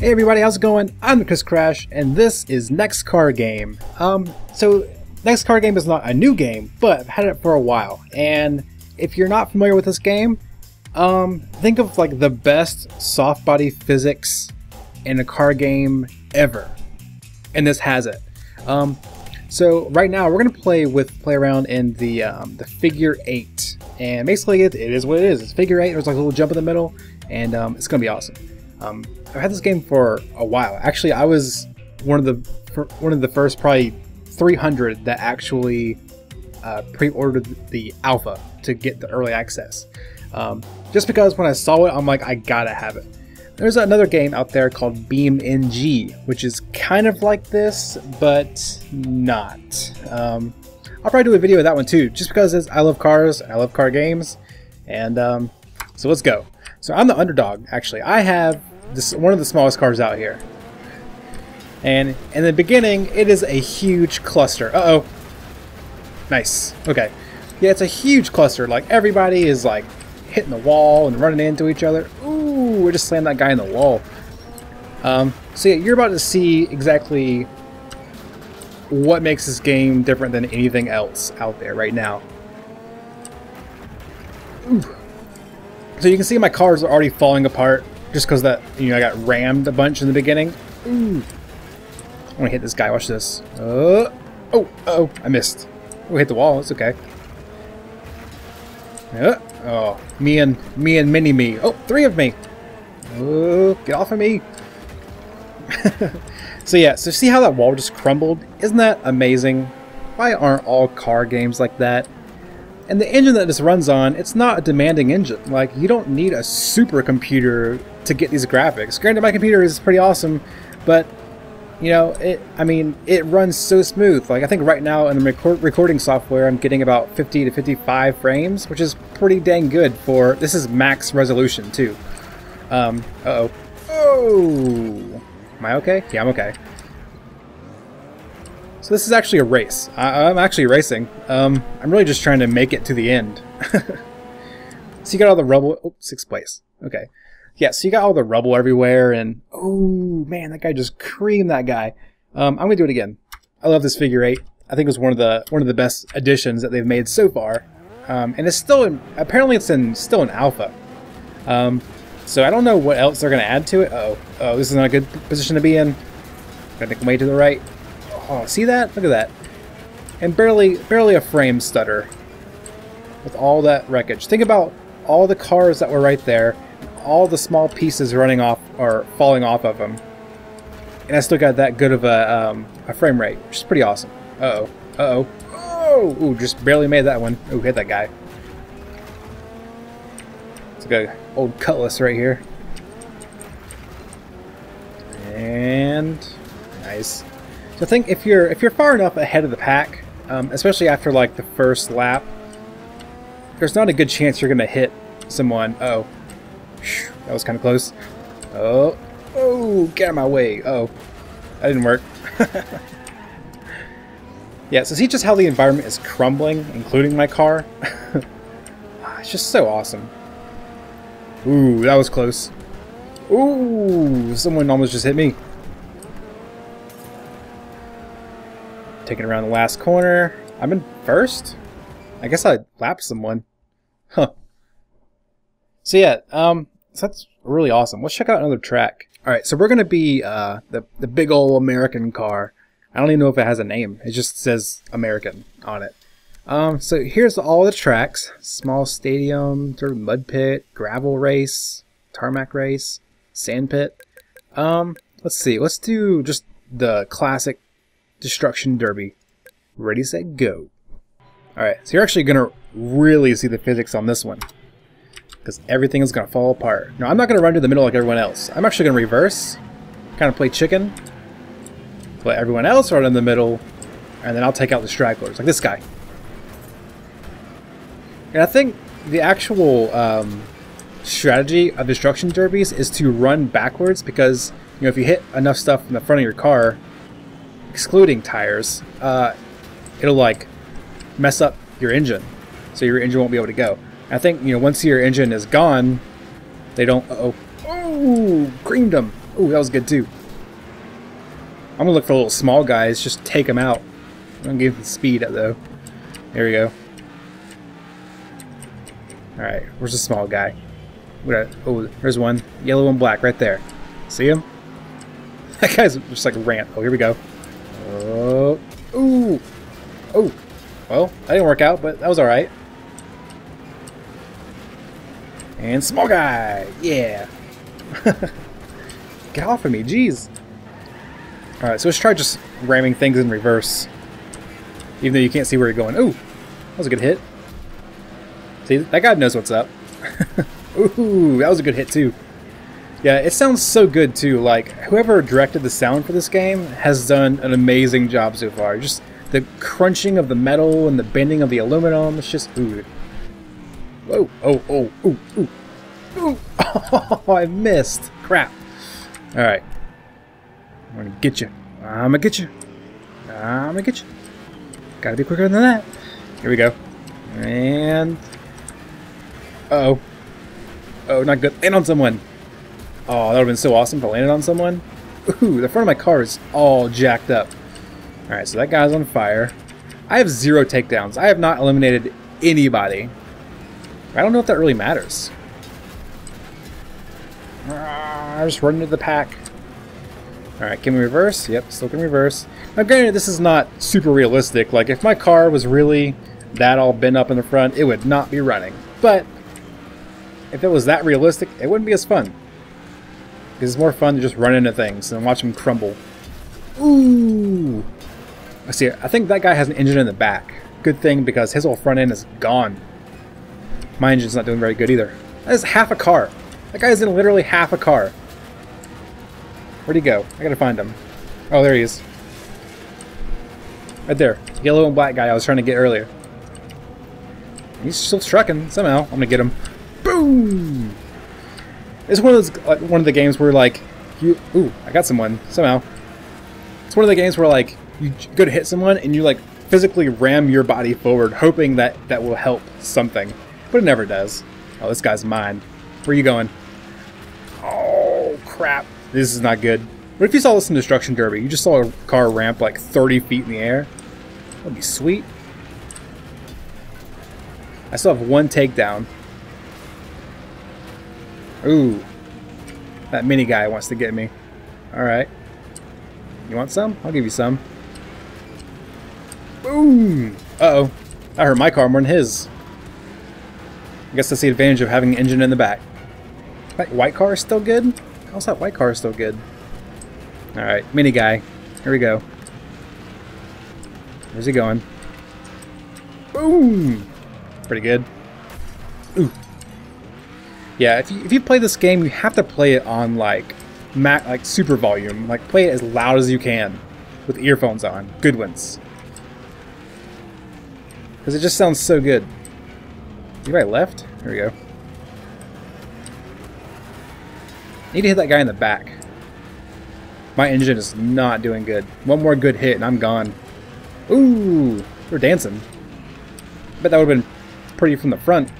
Hey everybody, how's it going? I'm Chris Crash, and this is Next Car Game. Um, so Next Car Game is not a new game, but I've had it for a while. And if you're not familiar with this game, um, think of like the best soft body physics in a car game ever, and this has it. Um, so right now we're gonna play with play around in the um, the figure eight, and basically it, it is what it is. It's figure eight. There's like a little jump in the middle, and um, it's gonna be awesome. Um, I've had this game for a while. Actually, I was one of the one of the first probably 300 that actually uh, pre-ordered the alpha to get the early access. Um, just because when I saw it, I'm like, I gotta have it. There's another game out there called Beam BeamNG, which is kind of like this, but not. Um, I'll probably do a video of that one too, just because I love cars, I love car games, and um, so let's go. So I'm the underdog, actually. I have this one of the smallest cars out here. And in the beginning, it is a huge cluster. Uh-oh. Nice. Okay. Yeah, it's a huge cluster. Like, everybody is, like, hitting the wall and running into each other. Ooh, we just slammed that guy in the wall. Um, so yeah, you're about to see exactly what makes this game different than anything else out there right now. Ooh. So you can see my cars are already falling apart just because that, you know, I got rammed a bunch in the beginning. Ooh. I'm gonna hit this guy, watch this. Uh, oh, uh oh, I missed. We hit the wall, it's okay. Uh, oh, me and, me and mini-me. Oh, three of me. Oh, get off of me. so yeah, so see how that wall just crumbled? Isn't that amazing? Why aren't all car games like that? And the engine that this runs on, it's not a demanding engine. Like, you don't need a supercomputer to get these graphics. Granted, my computer is pretty awesome, but you know, it. I mean, it runs so smooth. Like I think right now in the record recording software, I'm getting about 50 to 55 frames, which is pretty dang good for. This is max resolution too. Um. Uh oh. Oh. Am I okay? Yeah, I'm okay. So this is actually a race. I am actually racing. Um, I'm really just trying to make it to the end. so you got all the rubble. Oh, sixth place. Okay yeah, so you got all the rubble everywhere, and oh man, that guy just creamed that guy. Um, I'm gonna do it again. I love this figure eight. I think it was one of the one of the best additions that they've made so far, um, and it's still in, apparently it's in still in alpha. Um, so I don't know what else they're gonna add to it. Oh, oh, this is not a good position to be in. Gotta make way to the right. Oh, see that? Look at that. And barely, barely a frame stutter. With all that wreckage. Think about all the cars that were right there all the small pieces running off or falling off of them. And I still got that good of a, um, a frame rate, which is pretty awesome. Uh-oh. Uh-oh. Oh! Ooh, just barely made that one. Ooh, hit that guy. It's like a old cutlass right here. And nice. So I think if you're if you're far enough ahead of the pack, um, especially after like the first lap, there's not a good chance you're gonna hit someone. Oh, that was kind of close. Oh, oh, get out of my way. Oh, that didn't work. yeah, so see just how the environment is crumbling, including my car? it's just so awesome. Ooh, that was close. Ooh, someone almost just hit me. Taking around the last corner. I'm in first? I guess I lapped someone. Huh. So yeah, um, so that's really awesome. Let's check out another track. All right, so we're gonna be uh, the the big old American car. I don't even know if it has a name. It just says American on it. Um, so here's all the tracks: small stadium, sort of mud pit, gravel race, tarmac race, sand pit. Um, let's see. Let's do just the classic destruction derby. Ready, set, go. All right, so you're actually gonna really see the physics on this one because everything is going to fall apart. No, I'm not going to run to the middle like everyone else. I'm actually going to reverse, kind of play chicken, let everyone else run in the middle, and then I'll take out the stragglers, like this guy. And I think the actual um, strategy of destruction derbies is to run backwards because, you know, if you hit enough stuff in the front of your car, excluding tires, uh, it'll, like, mess up your engine. So your engine won't be able to go. I think, you know, once your engine is gone, they don't... Uh oh Oh! Creamed them! Oh, that was good too. I'm gonna look for little small guys, just take them out. I'm gonna give them speed though. There we go. Alright, where's the small guy? What? Oh, there's one. Yellow and black right there. See him? That guy's just like ramp. Oh, here we go. Oh, ooh, oh. Well, that didn't work out, but that was all right. And small guy, yeah. Get off of me, jeez. All right, so let's try just ramming things in reverse, even though you can't see where you're going. Ooh, that was a good hit. See, that guy knows what's up. Ooh, that was a good hit too. Yeah, it sounds so good too. Like whoever directed the sound for this game has done an amazing job so far. Just the crunching of the metal and the bending of the aluminum. It's just ooh. Whoa! Oh! Oh! Ooh! Ooh! Ooh! Oh! I missed. Crap. All right. I'm gonna get you. I'm gonna get you. I'm gonna get you. Gotta be quicker than that. Here we go. And. Uh oh. Oh, not good. Land on someone. Oh, that would have been so awesome if I landed on someone. Ooh, the front of my car is all jacked up. Alright, so that guy's on fire. I have zero takedowns. I have not eliminated anybody. I don't know if that really matters. I just run into the pack. Alright, can we reverse? Yep, still can reverse. Now granted, this is not super realistic. Like, if my car was really that all bent up in the front, it would not be running. But, if it was that realistic, it wouldn't be as fun. Because it's more fun to just run into things and watch them crumble. Ooh! I see, I think that guy has an engine in the back. Good thing, because his whole front end is gone. My engine's not doing very good either. That is half a car. That guy's in literally half a car. Where'd he go? I gotta find him. Oh, there he is. Right there. Yellow and black guy I was trying to get earlier. He's still trucking somehow. I'm gonna get him. Boom! It's one of those like, one of the games where like you ooh I got someone somehow. It's one of the games where like you go to hit someone and you like physically ram your body forward, hoping that that will help something, but it never does. Oh, this guy's mine. Where are you going? Oh crap! This is not good. What if you saw this in Destruction Derby? You just saw a car ramp like 30 feet in the air. That'd be sweet. I still have one takedown. Ooh. That mini guy wants to get me. Alright. You want some? I'll give you some. Boom! Uh-oh. I hurt my car more than his. I guess that's the advantage of having an engine in the back. That white car is still good? How's that white car still good? Alright, mini guy. Here we go. Where's he going? Boom! Pretty good. Ooh. Yeah, if you, if you play this game, you have to play it on like Mac, like super volume. Like play it as loud as you can with earphones on. Good ones. Because it just sounds so good. You Anybody left? Here we go. Need to hit that guy in the back. My engine is not doing good. One more good hit and I'm gone. Ooh, we're dancing. Bet that would have been pretty from the front.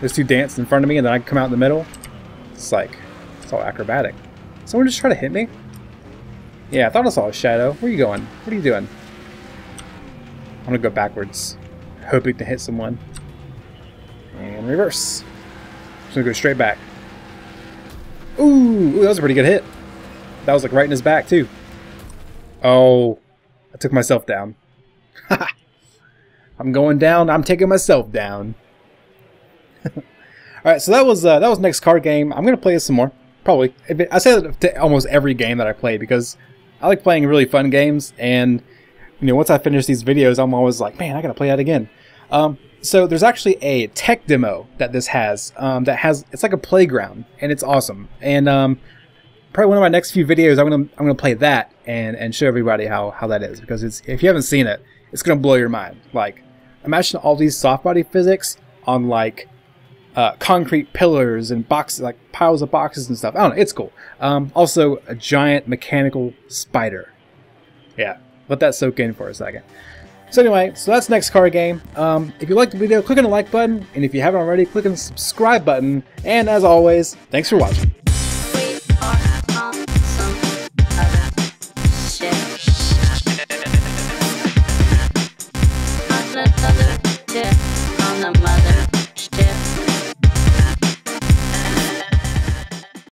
Those two dance in front of me and then I come out in the middle. It's like, it's all acrobatic. Someone just try to hit me? Yeah, I thought I saw a shadow. Where are you going? What are you doing? I'm gonna go backwards, hoping to hit someone. And reverse. Just gonna go straight back. Ooh, ooh, that was a pretty good hit. That was like right in his back too. Oh, I took myself down. I'm going down. I'm taking myself down. All right, so that was uh, that was next car game. I'm gonna play this some more. Probably. I say that to almost every game that I play because I like playing really fun games, and you know, once I finish these videos, I'm always like, man, I gotta play that again. Um, so there's actually a tech demo that this has. Um, that has it's like a playground, and it's awesome. And um, probably one of my next few videos, I'm gonna I'm gonna play that and and show everybody how how that is because it's if you haven't seen it, it's gonna blow your mind. Like, imagine all these soft body physics on like uh, concrete pillars and boxes, like piles of boxes and stuff. I don't know. It's cool. Um, also, a giant mechanical spider. Yeah, let that soak in for a second. So anyway, so that's next car game. Um, if you liked the video, click on the like button, and if you haven't already, click on the subscribe button. And as always, thanks for watching.